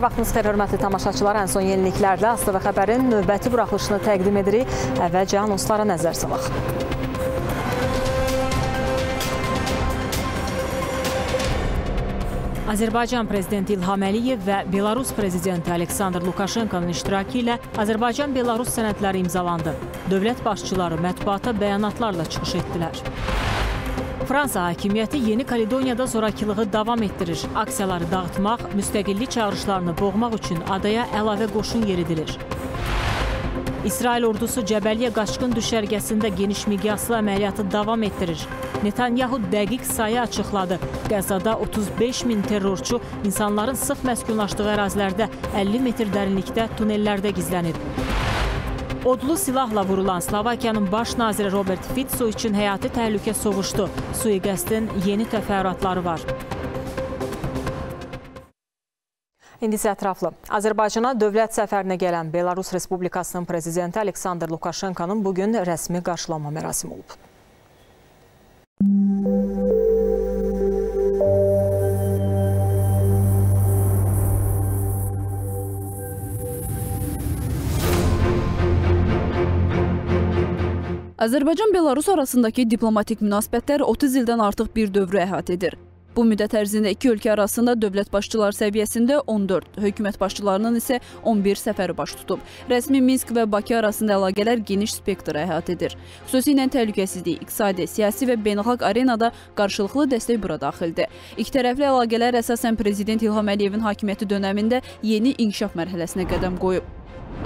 Hər vaxtınız xeyir, hörmətli tamaşaçılar. Ən son yeniliklərlə ASTV xəbərin növbəti buraxılışını təqdim edirik. Əvvəlcə anonslara nəzər salaq. Azərbaycan prezidenti İlham Əliyev və Belarus prezidenti Aleksandr Lukaşenkonun iştirakı ilə Azərbaycan-Belarus sənədləri imzalandı. Dövlət başçıları mətbuata bəyanatlarla çıxış etdilər. Fransa hakimiyyəti Yeni Kaledoniyada zorakılığı davam etdirir. Aksiyaları dağıtmaq, müstəqillik çağırışlarını boğmaq üçün adaya əlavə qoşun yeridilir. İsrail ordusu Cəbəliyyə qaçqın düşərgəsində geniş miqyaslı əməliyyatı davam etdirir. Netanyahu dəqiq sayı açıqladı. Qəzada 35 min terrorçu insanların sıx məskunlaşdığı ərazilərdə 50 metr dərinlikdə tunellərdə gizlənib. Odlu silahla vurulan Slovakiyanın baş naziri Robert Fico üçün həyati təhlükə sovuşdu. Sui-qəstin yeni təfərrüatları var. İndi isə ətraflı. Azərbaycana dövlət səfərinə gələn Belarus Respublikasının prezidenti Aleksandr Lukaşenkonun bugün rəsmi qarşılanma mərasimi olub. Azərbaycan-Belarus arasındakı diplomatik münasibətlər 30 ildən artıq bir dövrü əhatə edir. Bu müddət ərzində iki ölkə arasında dövlət başçıları səviyyəsində 14, hökumət başçılarının isə 11 səfəri baş tutub. Rəsmi Minsk və Bakı arasında əlaqələr geniş spektr əhatə edir. Xüsusilə təhlükəsizlik, iqtisadi, siyasi və beynəlxalq arenada qarşılıqlı dəstək bura daxildir. İkitərəfli əlaqələr əsasən Prezident İlham Əliyevin hakimiyyəti dönəmində yeni inkişaf mərhələsinə qədəm qoyub.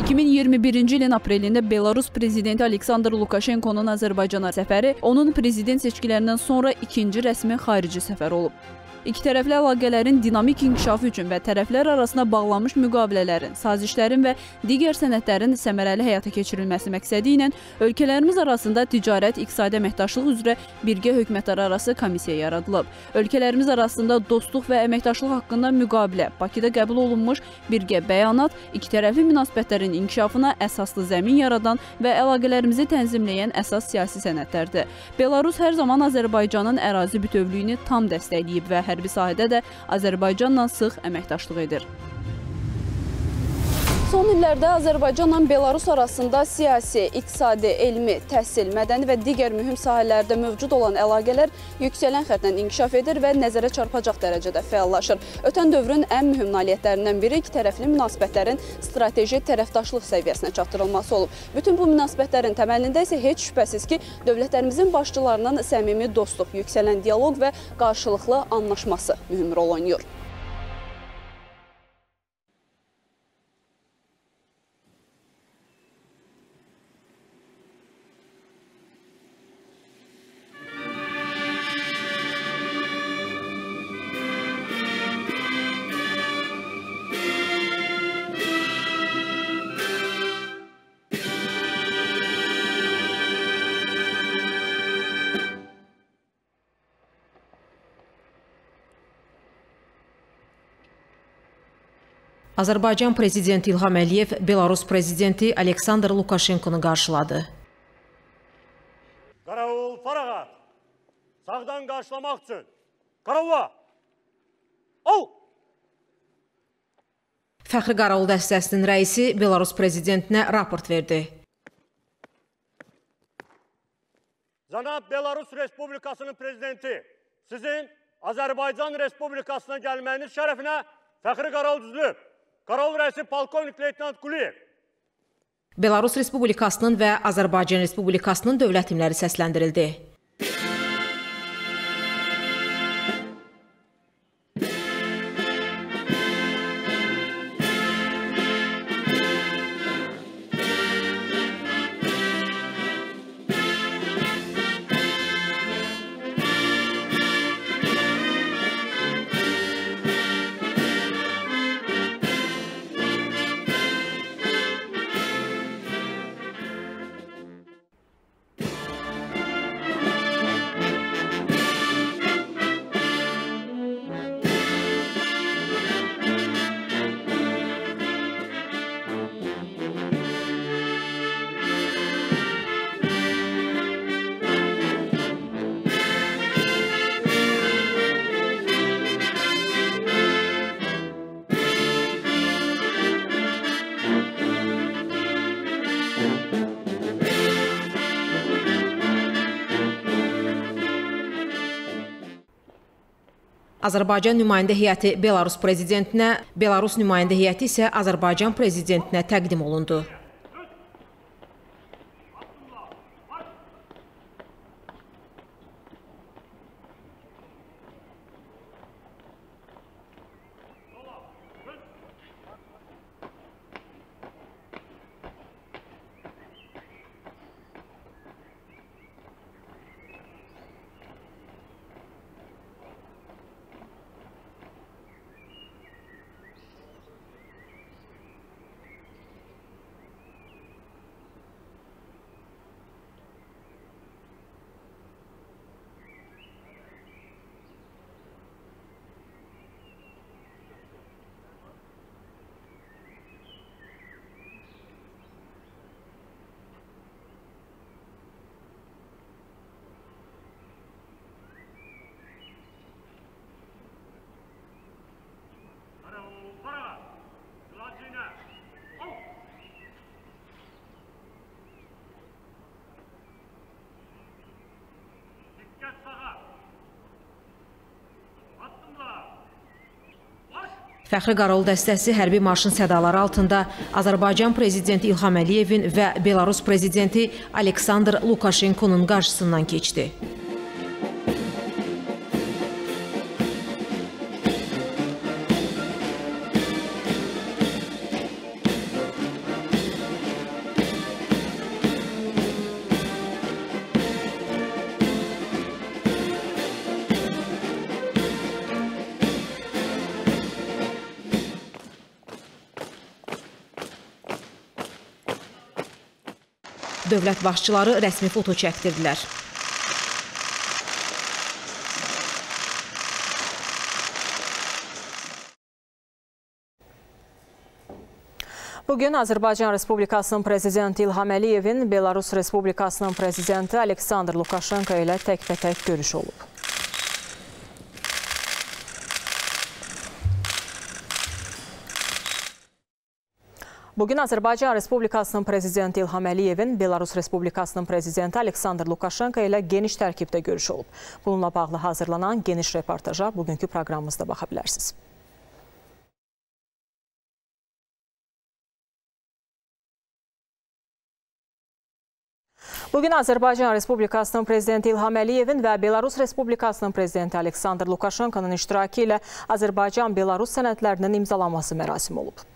2021-ci ilin aprelində Belarus prezidenti Aleksandr Lukaşenkonun Azərbaycana səfəri onun prezident seçkilərindən sonra ikinci rəsmi xarici səfər olub. İkitərəfli əlaqələrin dinamik inkişafı üçün və tərəflər arasında bağlanmış müqavilələrin, sazişlərin və digər sənədlərin səmərəli həyata keçirilməsi məqsədi ilə ölkələrimiz arasında ticarət, iqtisadi əməkdaşlıq üzrə birgə hökumətlərarası komissiya yaradılıb. Ölkələrimiz arasında dostluq və əməkdaşlıq haqqında müqavilə, Bakıda qəbul olunmuş birgə bəyanat ikitərəfli münasibətlərin inkişafına əsaslı zəmin yaradan və əlaqələrimizi tənzimləyən əsas siyasi sənədlərdir. Belarus hər zaman Azərbaycanın ərazi bütövlüyünü tam dəstəkləyib və hər hərbi sahədə də Azərbaycanla sıx əməkdaşlıq edir. Son illərdə Azərbaycanla Belarus arasında siyasi, iqtisadi, elmi, təhsil, mədəni və digər mühüm sahələrdə mövcud olan əlaqələr yüksələn xəttlə inkişaf edir və nəzərə çarpacaq dərəcədə fəallaşır. Ötən dövrün ən mühüm nailiyyətlərindən biri ikitərəfli münasibətlərin strateji tərəfdaşlıq səviyyəsinə çatdırılması olub. Bütün bu münasibətlərin təməlində isə heç şübhəsiz ki, dövlətlərimizin başçılarının səmimi dostluq, yüksələn dialoq və qarşılıqlı anlaşması mühüm rol oynayır. Azərbaycan prezidenti İlham Əliyev Belarus prezidenti Aleksandr Lukaşenkonu qarşıladı. Qaravul farağa sağdan qarşılamaq üçün Qaravula! Ol! Fəxri Qaravul dəstəsinin rəisi Belarus prezidentinə raport verdi. Cənab Belarus Respublikasının prezidenti, sizin Azərbaycan Respublikasına gəlməyiniz şərəfinə Fəxri Qaravul düzülüb. Qaral rəisi polkovnik leytenant Quliyev. Belarus Respublikasının və Azərbaycan Respublikasının dövlət himləri səsləndirildi. Azərbaycan nümayəndə heyəti Belarus prezidentinə, Belarus nümayəndə heyəti isə Azərbaycan prezidentinə təqdim olundu. Fəxri Qaravul dəstəsi hərbi marşın sədaları altında Azərbaycan prezidenti İlham Əliyevin və Belarus prezidenti Aleksandr Lukashenkonun qarşısından keçdi. Dövlət başçıları rəsmi foto çəkdirdilər. Bugün Azərbaycan Respublikasının prezidenti İlham Əliyevin Belarus Respublikasının prezidenti Aleksandr Lukaşenko ilə tək-bətək görüş olub. Bugün Azərbaycan Respublikasının prezidenti İlham Əliyevin Belarus Respublikasının prezidenti Aleksandr Lukashenko ilə geniş tərkibdə görüş olub. Bununla bağlı hazırlanan geniş reportaja bugünkü proqramımızda baxa bilərsiniz. Bugün Azərbaycan Respublikasının prezidenti İlham Əliyevin və Belarus Respublikasının prezidenti Aleksandr Lukashenkonun iştirakı ilə Azərbaycan-Belarus sənədlərinin imzalanması mərasimi olub.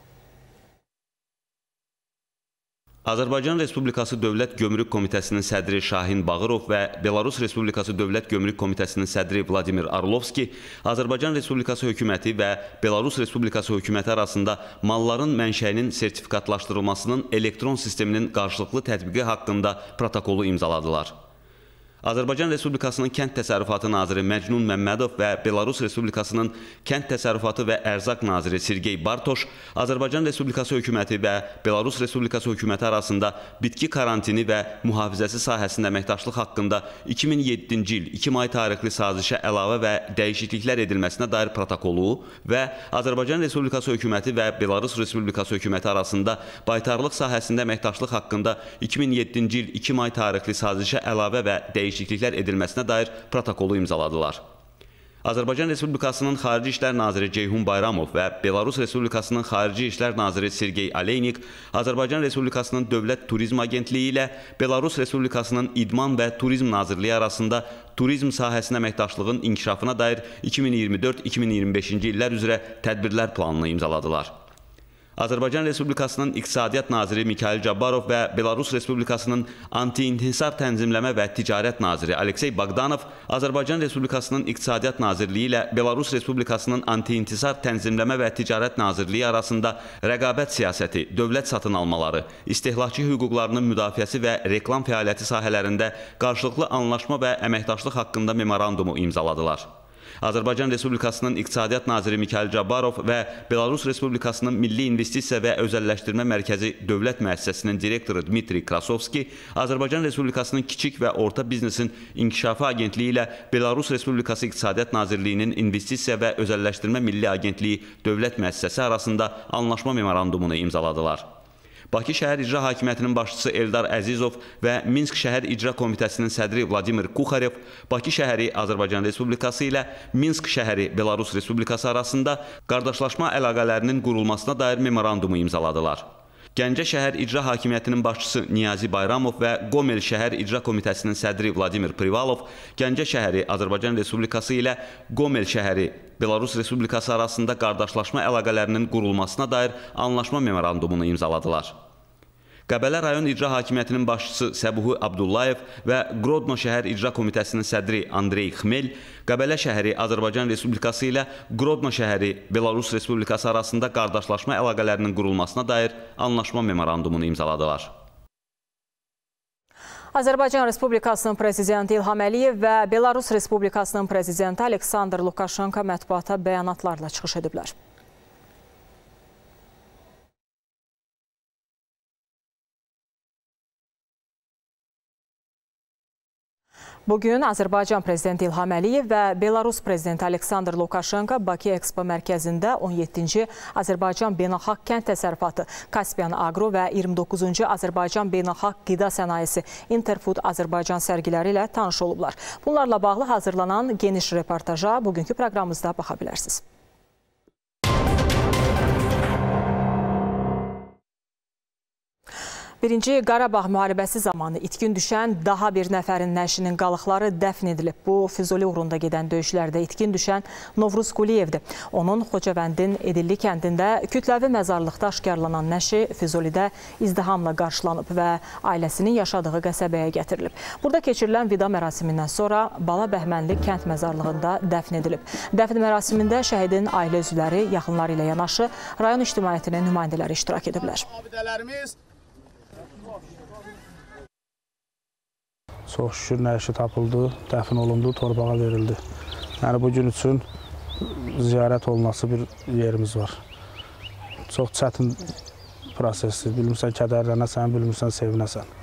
Azərbaycan Respublikası Dövlət Gömrük Komitəsinin sədri Şahin Bağırov və Belarus Respublikası Dövlət Gömrük Komitəsinin sədri Vladimir Arlovski Azərbaycan Respublikası hökuməti və Belarus Respublikası hökuməti arasında malların mənşəyinin sertifikatlaşdırılmasının elektron sisteminin qarşılıqlı tətbiqi haqqında protokolu imzaladılar. Azərbaycan Respublikasının Kənd Təsərrüfatı naziri Məcnun Məmmədov və Belarus Respublikasının Kənd Təsərrüfatı və Ərzaq naziri Sergey Bartoş Azərbaycan Respublikası hökuməti və Belarus Respublikası hökuməti arasında bitki karantini və mühafizəsi sahəsində əməkdaşlıq haqqında 2007-ci il 2 may tarixli sazişə əlavə və dəyişikliklər edilməsinə dair protokolu və Azərbaycan Respublikası hökuməti və Belarus Respublikası hökuməti arasında baytarlıq sahəsində əməkdaşlıq haqqında 2007-ci il 2 may tarixli sazişə əlavə və dəyişikliklər dəyişikliklər edilməsinə dair protokolu imzaladılar. Azərbaycan Respublikasının Xarici İşlər Naziri Ceyhun Bayramov və Belarus Respublikasının Xarici İşlər Naziri Sergey Aleynik Azərbaycan Respublikasının Dövlət Turizm Agentliyi ilə Belarus Respublikasının İdman və Turizm Nazirliyi arasında turizm sahəsində əməkdaşlığın inkişafına dair 2024-2025-ci illər üzrə tədbirlər planını imzaladılar. Azərbaycan Respublikasının İqtisadiyyat Naziri Mikhail Cabbarov və Belarus Respublikasının Anti-İnhisar Tənzimləmə və Ticarət Naziri Aleksey Bagdanov Azərbaycan Respublikasının İqtisadiyyat Nazirliyi ilə Belarus Respublikasının Anti-İnhisar Tənzimləmə və Ticarət Nazirliyi arasında rəqabət siyasəti, dövlət satın almaları, istehlakçı hüquqlarının müdafiəsi və reklam fəaliyyəti sahələrində qarşılıqlı anlaşma və əməkdaşlıq haqqında memorandumu imzaladılar. Azərbaycan Respublikasının İqtisadiyyat Naziri Mikhail Cabbarov və Belarus Respublikasının Milli İnvestisiya və Özəlləşdirmə Mərkəzi Dövlət Müəssisəsinin direktoru Dmitri Krasovski Azərbaycan Respublikasının Kiçik və Orta Biznesin İnkişafı Agentliyi ilə Belarus Respublikası İqtisadiyyat Nazirliyinin İnvestisiya və Özəlləşdirmə Milli Agentliyi Dövlət Müəssisəsi arasında anlaşma memorandumunu imzaladılar. Bakı şəhər İcra Hakimiyyətinin başçısı Eldar Əzizov və Minsk şəhər İcra Komitəsinin sədri Vladimir Kuxarev Bakı şəhəri Azərbaycan Respublikası ilə Minsk şəhəri Belarus Respublikası arasında qardaşlaşma əlaqələrinin qurulmasına dair memorandumu imzaladılar. Gəncə şəhər İcra Hakimiyyətinin başçısı Niyazi Bayramov və Qomel şəhər İcra Komitəsinin sədri Vladimir Privalov Gəncə şəhəri Azərbaycan Respublikası ilə Qomel şəhəri Belarus Respublikası arasında qardaşlaşma əlaqələrinin qurulmasına dair anlaşma memorandumunu imzaladılar. Qəbələ rayon İcra Hakimiyyətinin başçısı Səbuhu Abdullayev və Qrodno şəhər İcra Komitəsinin sədri Andrey Xmel Qəbələ şəhəri Azərbaycan Respublikası ilə Qrodno şəhəri Belarus Respublikası arasında qardaşlaşma əlaqələrinin qurulmasına dair anlaşma memorandumunu imzaladılar. Azərbaycan Respublikasının prezidenti İlham Əliyev və Belarus Respublikasının prezidenti Aleksandr Lukaşenko mətbuata bəyanatlarla çıxış ediblər. Bugün Azərbaycan prezidenti İlham Əliyev və Belarus prezidenti Aleksandr Lukaşenko Bakı Expo mərkəzində 17-ci Azərbaycan Beynəlxalq Kənd Təsərrüfatı Kaspiyan Agro və 29-cu Azərbaycan Beynəlxalq Qida Sənayesi Interfood Azərbaycan sərgiləri ilə tanış olublar. Bunlarla bağlı hazırlanan geniş reportaja bugünkü proqramımızda baxa bilərsiniz. Birinci Qarabağ müharibəsi zamanı itkin düşən daha bir nəfərin nəşinin qalıqları dəfn edilib. Bu, Füzuli uğrunda gedən döyüşlərdə itkin düşən Novruz Quliyevdir. Onun Xocavəndin Edilli kəndində kütləvi məzarlıqda aşkarlanan nəşi Füzulidə izdihamla qarşılanıb və ailəsinin yaşadığı qəsəbəyə gətirilib. Burada keçirilən vida mərasimindən sonra Bala Bəhmənli kənd məzarlığında dəfn edilib. Dəfn mərasimində şəhidin ailə üzvləri, yaxınları ilə yanaşı rayon ictimaiyyətinin nümayəndələri iştirak ediblər. Abidələrimiz Çox şükür nəşi tapıldı, dəfn olundu, torbağa verildi. Yəni bu gün üçün ziyarət olunması bir yerimiz var. Çox çətin prosesdir. Bilmirsən kədərlənəsən, bilmirsən sevinəsən.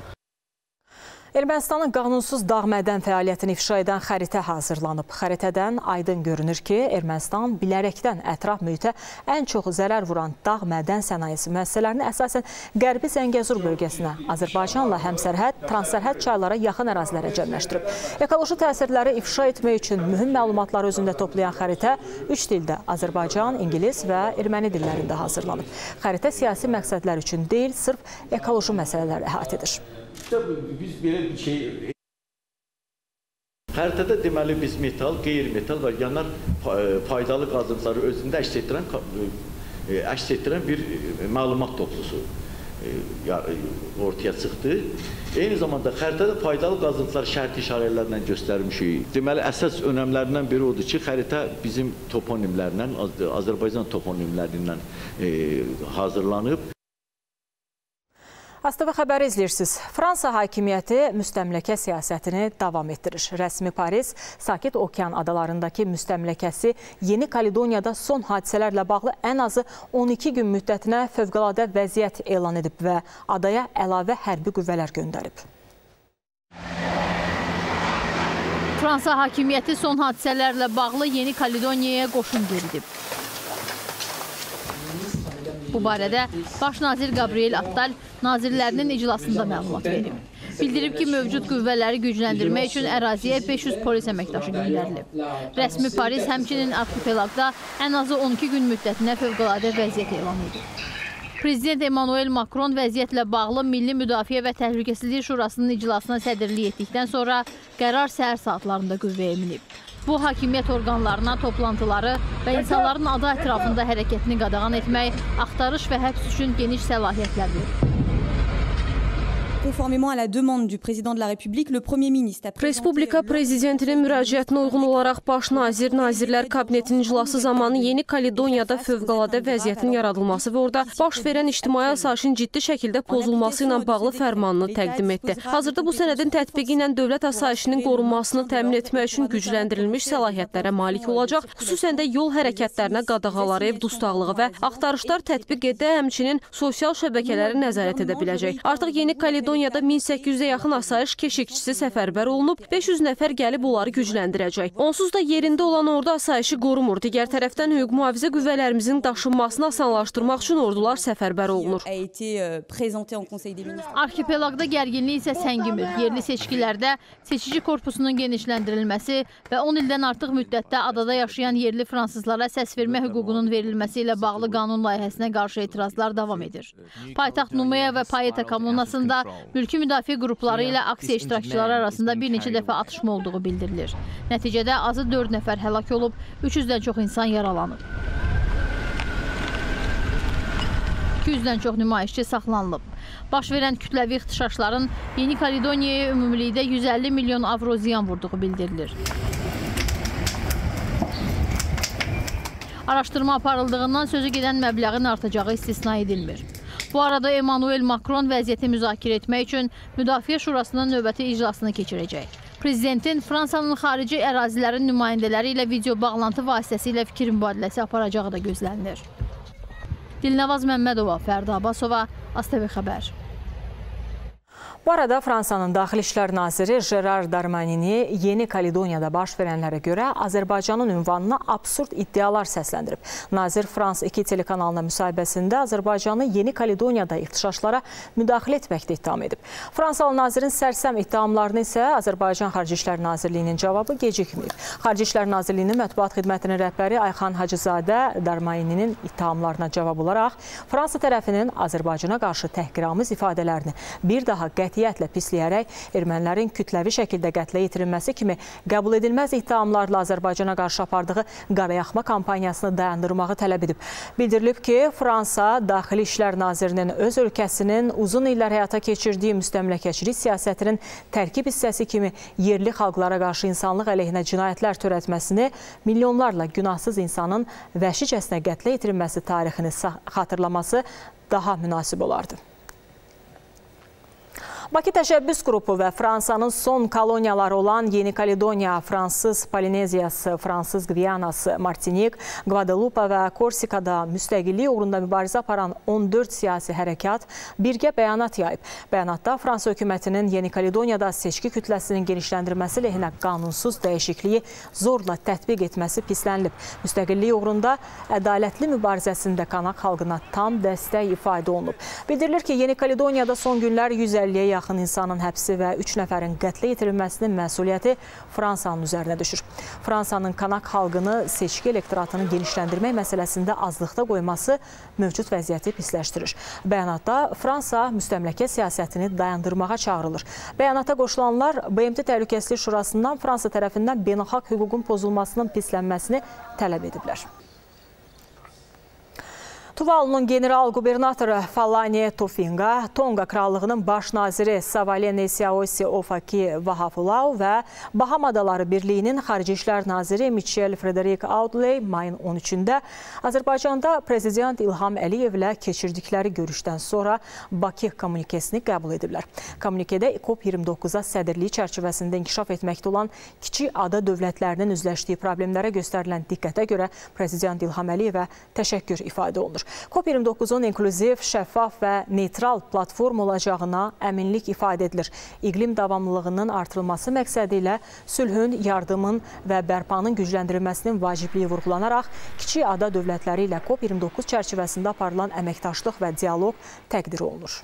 Ermənistanın qanunsuz dağ mədən fəaliyyətini ifşa edən xəritə hazırlanıb. Xəritədən aydın görünür ki, Ermənistan bilərəkdən ətraf mühitə ən çox zərər vuran dağ mədən sənayesi müəssisələrini əsasən Qərbi Zəngəzur bölgəsinə, Azərbaycanla həmsərhəd, transsərhəd çaylara yaxın ərazilərə cəmləşdirib. Ekoloji təsirləri ifşa etmək üçün mühüm məlumatları özündə toplayan xəritə üç dildə Azərbaycan, İngilis və erməni dillərində hazırlanıb. Xəritə siyasi məqsədlər üçün deyil, sırf ekoloji məsələlər əhatə edir. Kitab biz belə bir şey Xəritədə deməli biz metal, qeyri-metal və yanar faydalı qazıntıları özündə əks etdirən əks etdirən bir məlumat toplusu ortaya çıxdı. Eyni zamanda xəritədə faydalı qazıntılar şərti işarələrlə göstərmişik. Deməli, əsas önəmlərindən biri odur ki, xəritə bizim toponimlərlə, Azərbaycan toponimlərindən e, hazırlanıb. ASTV xəbəri izləyirsiniz. Fransa hakimiyyəti müstəmləkə siyasətini davam etdirir. Rəsmi Paris Sakit Okean adalarındakı müstəmləkəsi Yeni Kaledoniyada son hadisələrlə bağlı ən azı 12 gün müddətinə fövqəladə vəziyyət elan edib və adaya əlavə hərbi qüvvələr göndərib. Fransa hakimiyyəti son hadisələrlə bağlı Yeni Kaledoniyaya qoşun yeridib. Bu barədə Baş nazir Gabriel Attal nazirlərinin iclasında məlumat verib. Bildirib ki, mövcud qüvvələri gücləndirmək üçün əraziyə 500 polis əməkdaşı göndərilib. Rəsmi Paris həmçinin arxipelaqda ən azı 12 gün müddətinə fövqəladə vəziyyət elan edib. Prezident Emmanuel Macron vəziyyətlə bağlı Milli Müdafiə və Təhlükəsizlik Şurasının iclasına sədrlik etdikdən sonra qərar səhər saatlarında qüvvəyə minib. Bu, hakimiyyət orqanlarına toplantıları və insanların adı ətrafında hərəkətini qadağan etmək, axtarış və həbs üçün geniş səlahiyyətlər verir. Respublika prezidentinin müraciətinə uyğun olaraq baş nazir Nazirlər Kabinetinin iclası zamanı Yeni Kaledoniyada fövqəladə vəziyyətin yaradılması və orada baş verən ictimai asayişin ciddi şəkildə pozulması ilə bağlı fərmanını təqdim etdi. Hazırda bu sənədin tətbiqi ilə dövlət asayişinin qorunmasını təmin etmək üçün gücləndirilmiş səlahiyyətlərə malik olacaq, xüsusən də yol hərəkətlərinə qadağaları, ev dustaqlığı və axtarışlar tətbiq edə, həmçinin sosial şəbəkələri nəzarət edə biləcək. Artıq Yeni Kaledoniya Kaledoniyada 1800-ə yaxın asayiş keşikçisi səfərbər olunub, 500 nəfər gəlib onları gücləndirəcək. Onsuz da yerində olan ordu asayişi qorumur. Digər tərəfdən hüquq mühafizə qüvvələrimizin daşınmasını asanlaşdırmaq üçün ordular səfərbər olunur. Arxipelaqda gərginlik isə səngimir. Yerli seçkilərdə seçici korpusunun genişləndirilməsi və 10 ildən artıq müddətdə adada yaşayan yerli fransızlara səs vermə hüququnun verilməsi ilə bağlı qanun layihəsinə qarşı etirazlar davam edir. Paytaxt Numaya və Payeta kommunasında mülki müdafiə qrupları ilə aksiya iştirakçıları arasında bir neçə dəfə atışma olduğu bildirilir. Nəticədə azı 4 nəfər həlak olub, 300-dən çox insan yaralanıb. 200-dən çox nümayişçi saxlanılıb. Baş verən kütləvi ixtişaşların Yeni Kaledoniyaya ümumilikdə 150 milyon avro ziyan vurduğu bildirilir. Araşdırma aparıldığından sözü gedən məbləğin artacağı istisna edilmir. Bu arada Emmanuel Macron vəziyyəti müzakirə etmək üçün Müdafiə Şurasının növbəti iclasını keçirəcək. Prezidentin Fransanın xarici ərazilərin nümayəndələri ilə video bağlantı vasitəsilə fikir mübadiləsi aparacağı da gözlənilir. Dilnavaz Məmmədova, Fərdi Abbasova, ASTV xəbər. Bu arada Fransanın Daxili İşlər Naziri Gerard Darmanini Yeni Kaledoniyada baş verənlərə görə Azərbaycanın ünvanına absurd iddialar səsləndirib. Nazir Frans 2 telekanalına müsahibəsində Azərbaycanı Yeni Kaledoniyada ixtişaşlara müdaxilə etməkdə ittiham edib. Fransalı nazirin sərsəm ittihamlarını isə Azərbaycan Xarici İşlər Nazirliyinin cavabı gecikməyib. Xarici İşlər Nazirliyinin mətbuat xidmətinin rəhbəri Ayxan Hacızadə Darmaninin ittihamlarına cavab olaraq Fransa tərəfinin Azərbaycana qarşı təhqiramiz ifadələrini bir daha qəti qətiyyətlə pisləyərək ermənilərin kütləvi şəkildə qətlə yetirilməsi kimi qəbul edilməz ittihamlarla Azərbaycana qarşı apardığı qarayaxma kampaniyasını dayandırmağı tələb edib. Bildirilib ki, Fransa Daxili İşlər Nazirinin öz ölkəsinin uzun illər həyata keçirdiyi müstəmləkəçilik siyasətinin tərkib hissəsi kimi yerli xalqlara qarşı insanlıq əleyhinə cinayətlər törətməsini, milyonlarla günahsız insanın vəhşicəsinə qətlə yetirilməsi tarixini xatırlaması daha münasib olardı. Bakı Təşəbbüs Qrupu və Fransanın son koloniyaları olan Yeni Kaledoniya, Fransız Polineziyası, Fransız Gviyanası, Martinik, Guadalupa və Korsikada müstəqillik uğrunda mübarizə aparan 14 siyasi hərəkat birgə bəyanat yayıb. Bəyanatda Fransa hökumətinin Yeni Kaledoniyada seçki kütləsinin genişləndirməsi lehinə qanunsuz dəyişikliyi zorla tətbiq etməsi pislənilib. Müstəqillik uğrunda ədalətli mübarizəsində Qanak xalqına tam dəstək ifadə olunub. Bildirilir ki, Yeni Kaledoniyada son günlər 150-yə yaxın insanın həbsi və 3 nəfərin qətlə yetirilməsinin məsuliyyəti Fransanın üzərinə düşür. Fransanın Kanak xalqını seçki elektoratını genişləndirmək məsələsində azlıqda qoyması mövcud vəziyyəti pisləşdirir. Bəyanatda Fransa müstəmləkə siyasətini dayandırmağa çağırılır. Bəyanata qoşulanlar BMT Təhlükəsizlik Şurasından Fransa tərəfindən beynəlxalq hüququn pozulmasının pislənməsini tələb ediblər. Tuvalu'nun general qubernatoru Falani Tofinga, Tonga Krallığının baş naziri Savalene Siaosi Ofaki Vahafulau və Baham Adaları Birliyinin Xarici İşlər naziri Michel Frederick Audley mayın 13-də Azərbaycanda Prezident İlham Əliyevlə keçirdikləri görüşdən sonra Bakı kommunikesini qəbul ediblər. Kommunikedə COP29-a sədrliyi çərçivəsində inkişaf etməkdə olan kiçik ada dövlətlərinin üzləşdiyi problemlərə göstərilən diqqətə görə Prezident İlham Əliyevə təşəkkür ifadə olunur. COP29-un inklüziv, şəffaf və neytral platform olacağına əminlik ifadə edilir. İqlim davamlılığının artırılması məqsədi ilə sülhün, yardımın və bərpanın gücləndirilməsinin vacibliyi vurğulanaraq kiçik ada dövlətləri ilə COP29 çərçivəsində aparılan əməkdaşlıq və dialoq təqdir olunur.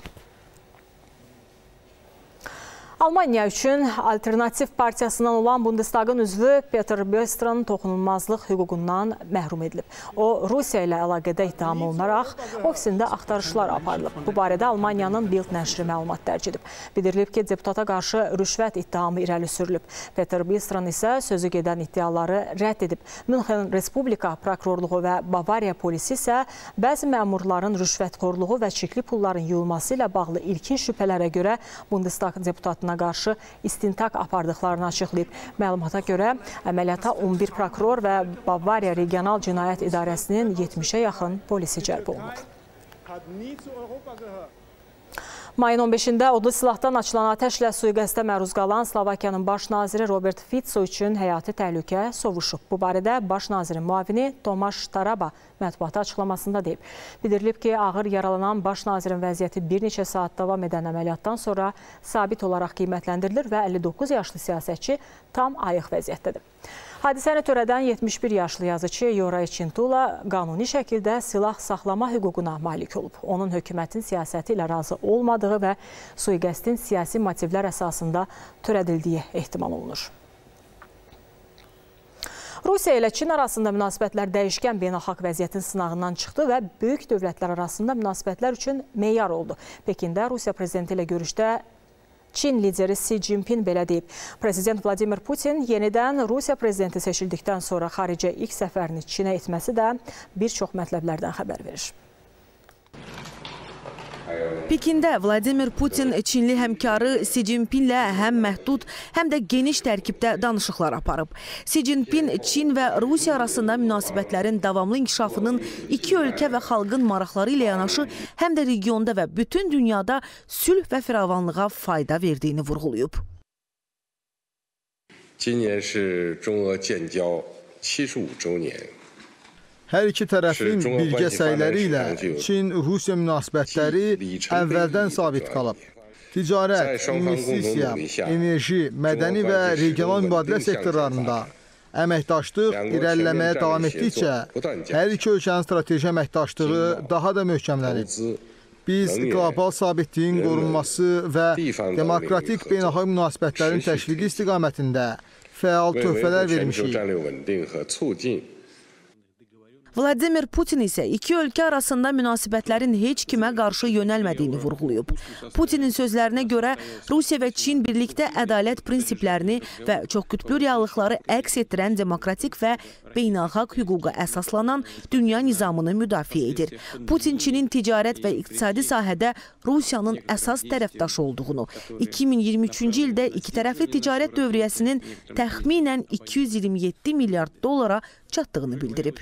Almaniya üçün alternativ partiyasından olan Bundestagın üzvü Peter Böstran toxunulmazlıq hüququndan məhrum edilib. O, Rusiya ilə əlaqədə ittiham olunaraq ofisində axtarışlar aparılıb. Bu barədə Almaniyanın Bild nəşri məlumat dərc edib. Bildirilib ki, deputata qarşı rüşvət ittihamı irəli sürülüb. Peter Böstran isə sözü gedən iddiaları rədd edib. Münxen Respublika prokurorluğu və Bavariya polisi isə bəzi məmurların rüşvətxorluğu və çirkli pulların yuyulması ilə bağlı ilkin şübhələrə görə Bundestag deputatına cinayətinə qarşı istintaq apardıqlarını açıqlayıb. Məlumata görə əməliyyata 11 prokuror və Bavariya Regional Cinayət İdarəsinin 70-ə yaxın polisi cəlb olunub. Mayın 15-də odlu silahdan açılan atəşlə suiqəstə məruz qalan Slovakiyanın baş naziri Robert Fico üçün həyati təhlükə sovuşub. Bu barədə baş nazirin müavini Tomaş Taraba mətbuata açıqlamasında deyib. Bildirilib ki, ağır yaralanan baş nazirin vəziyyəti bir neçə saat davam edən əməliyyatdan sonra sabit olaraq qiymətləndirilir və 59 yaşlı siyasətçi tam ayıq vəziyyətdədir. Hadisəni törədən 71 yaşlı yazıcı Yoray Çintula qanuni şəkildə silah saxlama hüququna malik olub. Onun hökumətin siyasəti ilə razı olmadığı və suiqəstin siyasi motivlər əsasında törədildiyi ehtimal olunur. Rusiya ilə Çin arasında münasibətlər dəyişkən beynəlxalq vəziyyətin sınağından çıxdı və böyük dövlətlər arasında münasibətlər üçün meyar oldu. Pekində Rusiya prezidenti ilə görüşdə Çin lideri Xi Jinping belə deyib. Prezident Vladimir Putin yenidən Rusiya prezidenti seçildikdən sonra xaricə ilk səfərini Çinə etməsi də bir çox mətləblərdən xəbər verir. Pekində Vladimir Putin Çinli həmkarı Xi Jinpinglə həm məhdud, həm də geniş tərkibdə danışıqlar aparıb. Xi Jinping Çin və Rusiya arasında münasibətlərin davamlı inkişafının iki ölkə və xalqın maraqları ilə yanaşı, həm də regionda və bütün dünyada sülh və firavanlığa fayda verdiyini vurğulayıb. 今年是中俄建交七十五周年。 Hər iki tərəfin birgə səyləri ilə Çin-Rusiya münasibətləri əvvəldən sabit qalıb. Ticarət, investisiya, enerji, mədəni və regional mübadilə sektorlarında əməkdaşlıq irəliləməyə davam etdikcə hər iki ölkənin strateji əməkdaşlığı daha da möhkəmlənib. Biz qlobal sabitliyin qorunması və demokratik beynəlxalq münasibətlərin təşviqi istiqamətində fəal töhfələr vermişik. Vladimir Putin isə iki ölkə arasında münasibətlərin heç kimə qarşı yönəlmədiyini vurğulayıb. Putinin sözlərinə görə Rusiya və Çin birlikdə ədalət prinsiplərini və çoxqütblü reallıqları əks etdirən demokratik və beynəlxalq hüquqa əsaslanan dünya nizamını müdafiə edir. Putin Çinin ticarət və iqtisadi sahədə Rusiyanın əsas tərəfdaşı olduğunu, 2023-cü ildə iki tərəfli ticarət dövriyyəsinin təxminən 227 milyard dollara çatdığını bildirib.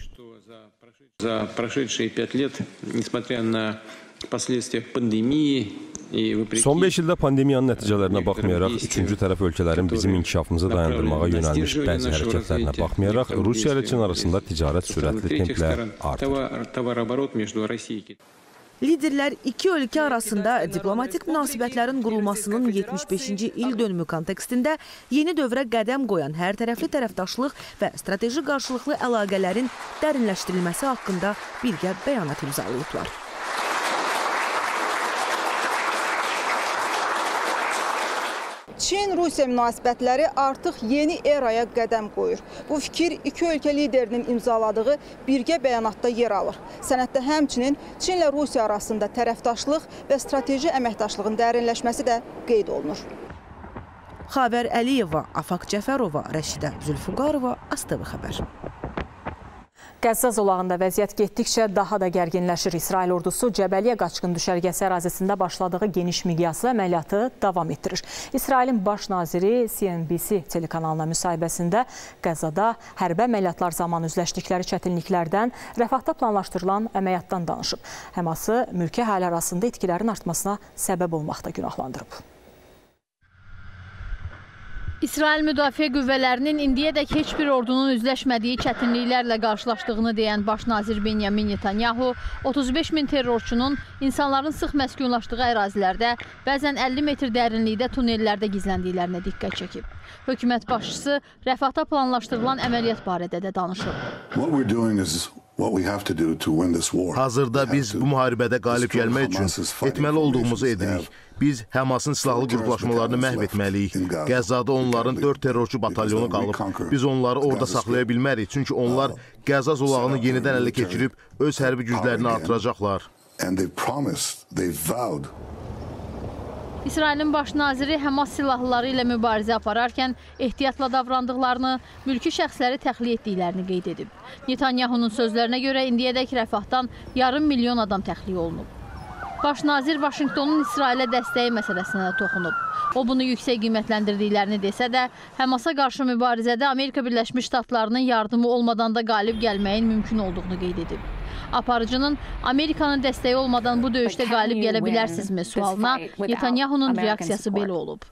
За прошедшие пять лет, несмотря на последствия пандемии Son 5 ildə pandemiyanın nəticələrinə baxmayaraq, üçüncü tərəf ölkələrin bizim inkişafımızı dayandırmağa yönəlmiş bəzi hərəkətlərinə baxmayaraq, Rusiya ilə Çin arasında ticarət sürətli templə artır. Liderlər iki ölkə arasında diplomatik münasibətlərin qurulmasının 75-ci il dönümü kontekstində yeni dövrə qədəm qoyan hər tərəfli tərəfdaşlıq və strateji qarşılıqlı əlaqələrin dərinləşdirilməsi haqqında birgə bəyanat imzalayıblar. Çin-Rusiya münasibətləri artıq yeni eraya qədəm qoyur. Bu fikir iki ölkə liderinin imzaladığı birgə bəyanatda yer alır. Sənəddə həmçinin Çinlə Rusiya arasında tərəfdaşlıq və strateji əməkdaşlığın dərinləşməsi də qeyd olunur. Xavər Əliyeva, Afaq Cəfərova, Rəşidə Zülfüqarova, ASTV xəbər. Qəzza zolağında vəziyyət getdikcə daha da gərginləşir. İsrail ordusu Cəbəliyə qaçqın düşərgəsi ərazisində başladığı geniş miqyaslı əməliyyatı davam etdirir. İsrailin baş naziri CNBC telekanalına müsahibəsində Qəzzada hərbi əməliyyatlar zamanı üzləşdikləri çətinliklərdən, rəfahda planlaşdırılan əməliyyatdan danışıb. Həması mülki əhali arasında itkilərin artmasına səbəb olmaqda günahlandırıb. İsrail Müdafiə Qüvvələrinin indiyədək heç bir ordunun üzləşmədiyi çətinliklərlə qarşılaşdığını deyən baş nazir Benyamin Netanyahu 35 min terrorçunun insanların sıx məskunlaşdığı ərazilərdə, bəzən 50 metr dərinlikdə tunellərdə gizləndiklərinə diqqət çəkib. Hökumət başçısı rəfahda planlaşdırılan əməliyyat barədə də danışıb. Hazırda biz bu müharibədə qalib gəlmək üçün etməli olduğumuzu edirik. Biz Həmasın silahlı qruplaşmalarını məhv etməliyik. Qəzzada onların 4 terrorçu batalyonu qalıb. Biz onları orada saxlaya bilmərik, çünki onlar Qəzza zolağını yenidən ələ keçirib öz hərbi güclərini artıracaqlar. İsrailin baş naziri Həmas silahlıları ilə mübarizə apararkən ehtiyatla davrandıqlarını, mülki şəxsləri təxliyə etdiklərini qeyd edib. Netanyahunun sözlərinə görə indiyədək rəfahdan yarım milyon adam təxliyə olunub. Baş nazir Vaşinqtonun İsrailə dəstəyi məsələsinə də toxunub. O bunu yüksək qiymətləndirdiklərini desə də, Həmasa qarşı mübarizədə Amerika Birləşmiş Ştatlarının yardımı olmadan da qalib gəlməyin mümkün olduğunu qeyd edib. Aparıcının Amerikanın dəstəyi olmadan bu döyüşdə qalib gələ bilərsinizmi sualına Netanyahunun reaksiyası belə olub.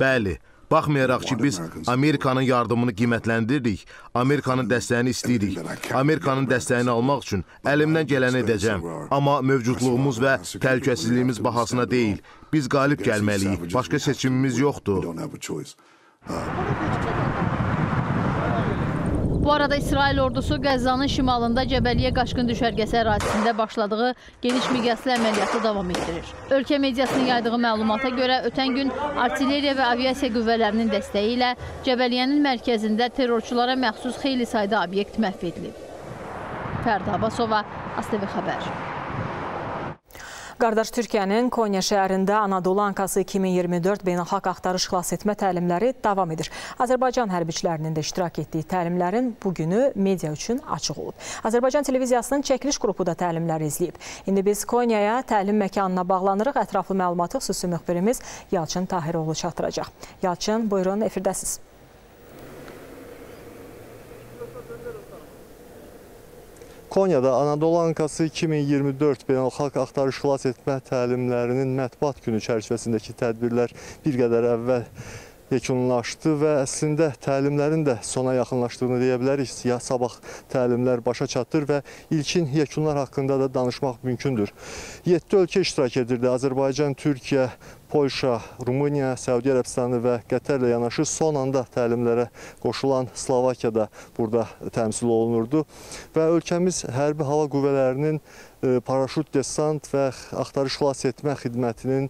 Bəli, Baxmayaraq ki, biz Amerikanın yardımını qiymətləndiririk, Amerikanın dəstəyini istəyirik. Amerikanın dəstəyini almaq üçün əlimdən gələni edəcəm. Amma mövcudluğumuz və təhlükəsizliyimiz bahasına deyil. Biz qalib gəlməliyik. Başqa seçimimiz yoxdur. Bu arada İsrail ordusu Qəzzanın şimalında Cəbəliyyə qaçqın düşərgəsi ərazisində başladığı geniş miqyaslı əməliyyatı davam etdirir. Ölkə mediasının yaydığı məlumata görə ötən gün artilleriya və aviasiya qüvvələrinin dəstəyi ilə Cəbəliyyənin mərkəzində terrorçulara məxsus xeyli sayda obyekt məhv edilib. Fərda Abbasova, ASTV xəbər. Qardaş Türkiyənin Konya şəhərində Anadolu Ankası 2024 beynəlxalq axtarış xilas etmə təlimləri davam edir. Azərbaycan hərbiçilərinin də iştirak etdiyi təlimlərin bugünü media üçün açıq olub. Azərbaycan televiziyasının çəkiliş qrupu da təlimləri izləyib. İndi biz Konyaya təlim məkanına bağlanırıq. Ətraflı məlumatı xüsusi müxbirimiz Yalçın Tahiroğlu çatdıracaq. Yalçın, buyurun, efirdəsiz. Konyada Anadolu Ankası 2024 beynəlxalq axtarış xilas etmə təlimlərinin mətbuat günü çərçivəsindəki tədbirlər bir qədər əvvəl yekunlaşdı və əslində təlimlərin də sona yaxınlaşdığını deyə bilərik. Ya sabah təlimlər başa çatır və ilkin yekunlar haqqında da danışmaq mümkündür. 7 ölkə iştirak edirdi. Azərbaycan, Türkiyə, Polşa, Rumıniya, Səudiyyə Ərəbistanı və Qətərlə yanaşı son anda təlimlərə qoşulan Slovakiya da burada təmsil olunurdu və ölkəmiz hərbi hava qüvvələrinin paraşüt desant və axtarış xilas etmə xidmətinin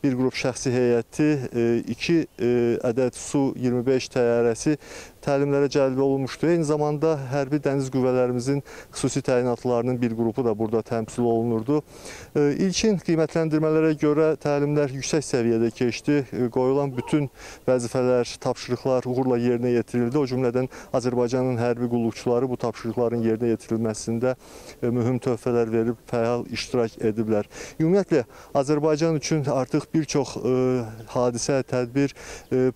bir qrup şəxsi heyəti, iki ədəd Su-25 təyyarəsi təlimlərə cəlb olunmuşdu. Eyni zamanda hərbi dəniz qüvvələrimizin xüsusi təyinatlarının bir qrupu da burada təmsil olunurdu. İlkin qiymətləndirmələrə görə təlimlər yüksək səviyyədə keçdi. Qoyulan bütün vəzifələr, tapşırıqlar uğurla yerinə yetirildi. O cümlədən Azərbaycanın hərbi qulluqçuları bu tapşırıqların yerinə yetirilməsində mühüm töhfələr verib fəal iştirak ediblər. Ümumiyyətlə Azərbaycan üçün artıq bir çox hadisə, tədbir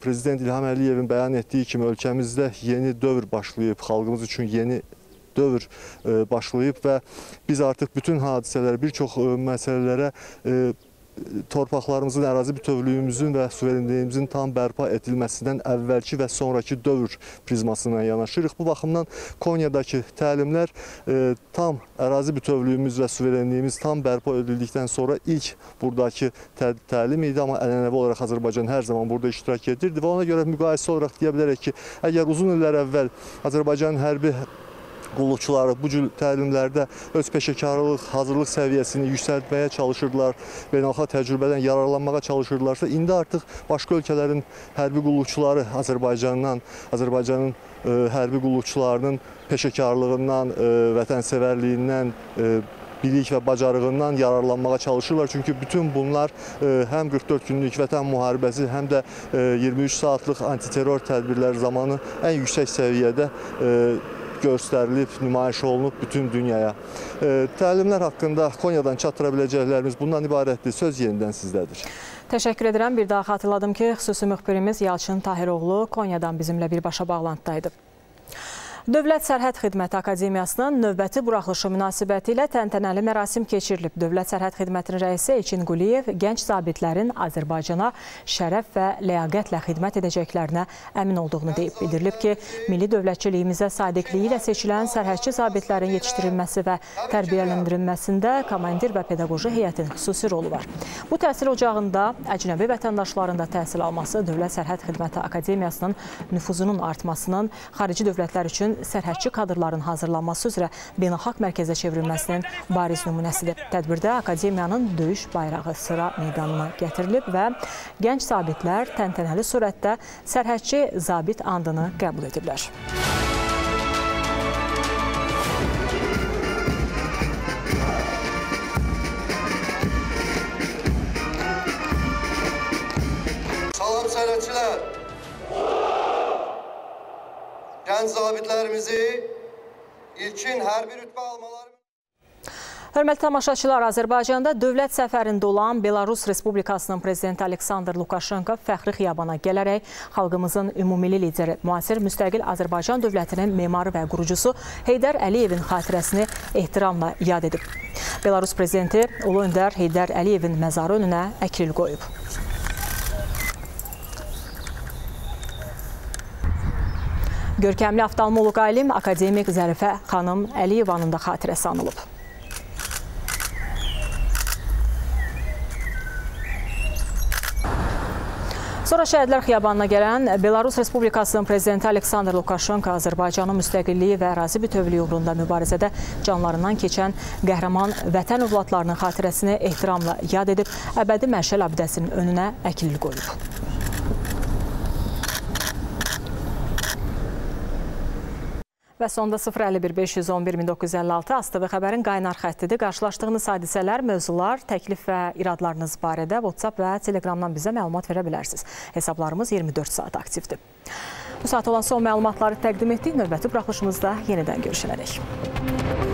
Prezident İlham Əliyevin bəyan etdiyi kimi ölkəmizdə yeni dövr başlayıb, xalqımız üçün yeni dövr başlayıb və biz artıq bütün hadisələr, bir çox məsələlərə torpaqlarımızın, ərazi bütövlüyümüzün və suverenliyimizin tam bərpa edilməsindən əvvəlki və sonraki dövr prizmasından yanaşırıq. Bu baxımdan Konyadakı təlimlər e, tam ərazi bütövlüyümüz və suverenliyimiz tam bərpa edildikdən sonra ilk buradakı tə təlim idi, amma ənənəvi olaraq Azərbaycan hər zaman burada iştirak edirdi və ona görə müqayisə olaraq deyə bilərək ki, əgər uzun illər əvvəl Azərbaycan hərbi qulluqçuları bu cür təlimlərdə öz peşəkarlıq, hazırlıq səviyyəsini yüksəltməyə çalışırdılar, beynəlxalq təcrübədən yararlanmağa çalışırdılarsa, indi artıq başqa ölkələrin hərbi qulluqçuları Azərbaycandan, Azərbaycanın ə, hərbi qulluqçularının peşəkarlığından, ə, vətənsevərliyindən, ə, bilik və bacarığından yararlanmağa çalışırlar. Çünki bütün bunlar həm 44 günlük vətən müharibəsi, həm də ə, 23 saatlıq antiterror tədbirləri zamanı ən yüksək səviyyədə göstərilib, nümayiş olunub bütün dünyaya. E, təlimlər haqqında Konyadan çatdıra biləcəklərimiz bundan ibarətdir. Söz yenidən sizdədir. Təşəkkür edirəm. Bir daha xatırladım ki, xüsusi müxbirimiz Yalçın Tahiroğlu Konyadan bizimlə birbaşa bağlantıdaydı. Dövlət Sərhəd Xidməti Akademiyasının növbəti buraxılışı münasibəti ilə təntənəli mərasim keçirilib. Dövlət Sərhəd Xidmətinin rəisi Elçin Quliyev gənc zabitlərin Azərbaycana şərəf və ləyaqətlə xidmət edəcəklərinə əmin olduğunu deyib. Bildirilib ki, milli dövlətçiliyimizə sadiqliyi ilə seçilən sərhədçi zabitlərin yetişdirilməsi və tərbiyələndirilməsində komandir və pedaqoji heyətin xüsusi rolu var. Bu təhsil ocağında əcnəbi vətəndaşların da təhsil alması Dövlət Sərhəd Xidməti Akademiyasının nüfuzunun artmasının xarici dövlətlər üçün sərhədçi kadrların hazırlanması üzrə beynəlxalq mərkəzə çevrilməsinin bariz nümunəsidir. Tədbirdə Akademiyanın döyüş bayrağı sıra meydanına gətirilib və gənc zabitlər təntənəli surətdə sərhədçi zabit andını qəbul ediblər. Gənc zabitlərimizi ilkin hərbi rütbə almaları Hörmətli tamaşaçılar, Azərbaycanda dövlət səfərində olan Belarus Respublikasının prezidenti Aleksandr Lukashenko fəxri xiyabana gələrək xalqımızın ümumili lideri, müasir müstəqil Azərbaycan dövlətinin memarı və qurucusu Heydər Əliyevin xatirəsini ehtiramla yad edib. Belarus prezidenti Ulu Öndər Heydər Əliyevin məzarı önünə əkril qoyub. Görkəmli oftalmoloq alim akademik Zərifə xanım Əliyevanın da xatirəsi anılıb. Sonra Şəhidlər Xiyabanına gələn Belarus Respublikasının prezidenti Aleksandr Lukashenko Azərbaycanın müstəqilliyi və ərazi bütövlüyü uğrunda mübarizədə canlarından keçən qəhrəman vətən övladlarının xatirəsini ehtiramla yad edib, əbədi məşəl abidəsinin önünə əkilil qoyub. Və sonda 051-511-1956 ASTV xəbərin qaynar xəttidir. Qarşılaşdığınız hadisələr, mövzular, təklif və iradlarınız barədə WhatsApp və Telegramdan bizə məlumat verə bilərsiniz. Hesablarımız 24 saat aktivdir. Bu saat olan son məlumatları təqdim etdik. Növbəti buraxılışımızda yenidən görüşənədək.